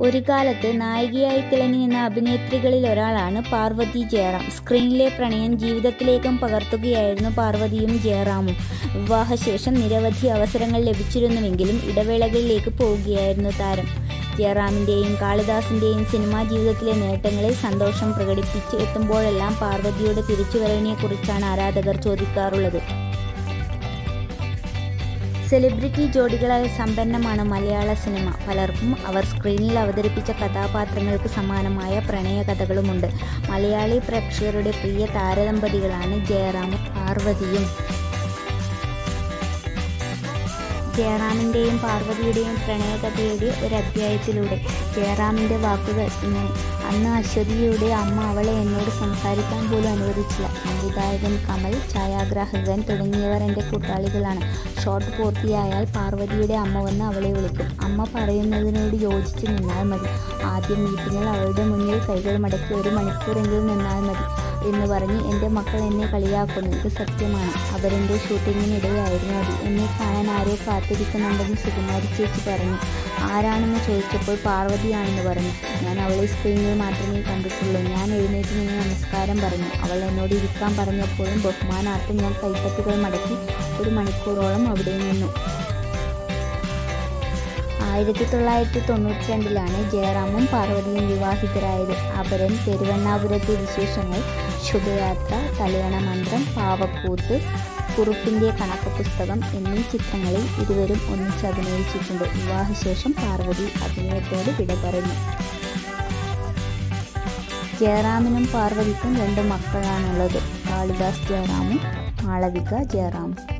ഒരു കാലത്ത് നായികയായി തിളങ്ങി നിന്ന അഭിനേത്രികളിൽ ഒരാളാണ് പാർവതി ജയറാം. സ്ക്രീനിലെ പ്രണയം ജീവിതത്തിലേക്കും പകർത്തുകയായിരുന്നു പാർവതിയും ജയറാമും. വിവാഹശേഷം നിരവധി അവസരങ്ങൾ ലഭിച്ചിരുന്നുവെങ്കിലും ഇടവേളകളിലേക്ക് പോവുകയായിരുന്നു താരം. ജയറാമിന്റെയും കാളിദാസിന്റെയും സിനിമാ ജീവിതത്തിലെ നേട്ടങ്ങളിൽ സന്തോഷം പ്രകടിപ്പിച്ച് എത്തുമ്പോഴെല്ലാം പാർവതിയുടെ തിരിച്ചുവരവിനെക്കുറിച്ചാണ് ആരാധകർ ചോദിക്കാറുള്ളത്. സെലിബ്രിറ്റി ജോഡികളായ സമ്പന്നമാണ് മലയാള സിനിമ. പലർക്കും അവർ സ്ക്രീനിൽ അവതരിപ്പിച്ച കഥാപാത്രങ്ങൾക്ക് സമാനമായ പ്രണയ കഥകളുമുണ്ട്. മലയാളി പ്രേക്ഷകരുടെ പ്രിയ താരദമ്പതികളാണ് ജയറാമും പാർവതിയും. ജയറാമിന്റെയും പാർവതിയുടെയും പ്രണയകഥയുടെ ഒരു അധ്യായത്തിലൂടെ ജയറാമിന്റെ വാക്കുകൾ ഇങ്ങനെ. അന്ന് അശ്വതിയുടെ അമ്മ അവളെ എന്നോട് സംസാരിക്കാൻ പോലും അനുവദിച്ചില്ല. സംവിധായകൻ കമൽ ഛായാഗ്രാഹകൻ തുടങ്ങിയവർ എന്റെ കൂട്ടാളികളാണ്. ഷോട്ട് പൂർത്തിയായാൽ പാർവതിയുടെ അമ്മ വന്ന് അവളെ വിളിക്കും. അമ്മ പറയുന്നതിനോട് യോജിച്ച് നിന്നാൽ മതി. ആദ്യം മീറ്റിങ്ങിൽ അവളുടെ മുന്നിൽ കൈകൾ മടക്കി ഒരു മണിക്കൂറെങ്കിലും നിന്നാൽ മതി. എന്ന് പറഞ്ഞ് എന്റെ മക്കൾ എന്നെ കളിയാക്കുന്നു. ഇത് സത്യമാണ്. അവരെന്റെ ഷൂട്ടിങ്ങിനിടെയായിരുന്നു അത്. എന്നെ കാണാൻ ആരോ കാത്തിരിക്കുന്നുണ്ടെന്ന് സുകുമാരി ചേച്ചി പറഞ്ഞു. ആരാണെന്ന് ചോദിച്ചപ്പോൾ പാർവതിയാണെന്ന് പറഞ്ഞു. ഞാൻ അവളെ സ്ക്രീനിൽ മാത്രമേ കണ്ടിട്ടുള്ളൂ. ഞാൻ എഴുന്നേറ്റ് നിന്ന് നമസ്കാരം പറഞ്ഞു. അവൾ എന്നോട് ഇരിക്കാൻ പറഞ്ഞപ്പോഴും ബഹുമാനാർത്ഥം ഞാൻ കൈപ്പത്തികൾ മടക്കി ഒരു മണിക്കൂറോളം അവിടെ നിന്നു. ആയിരത്തി തൊള്ളായിരത്തി തൊണ്ണൂറ്റി രണ്ടിലാണ് ജയറാമും പാർവതിയും വിവാഹിതരായത്. അപരൻ പെരുവണ്ണാപുരത്തെ വിശേഷങ്ങൾ ശുഭയാത്ര കല്യാണ മന്ത്രം പാവക്കൂത്ത് കുറുപ്പിന്റെ കണക്ക് പുസ്തകം എന്നീ ചിത്രങ്ങളിൽ ഇരുവരും ഒന്നിച്ച് അഭിനയിച്ചിട്ടുണ്ട്. വിവാഹശേഷം പാർവതി അഭിനയത്തോട് വിട പറഞ്ഞു ജയറാമിനും പാർവതിക്കും രണ്ട് മക്കളാണുള്ളത്. കാളിദാസ് ജയറാമും മാളവിക ജയറാമും.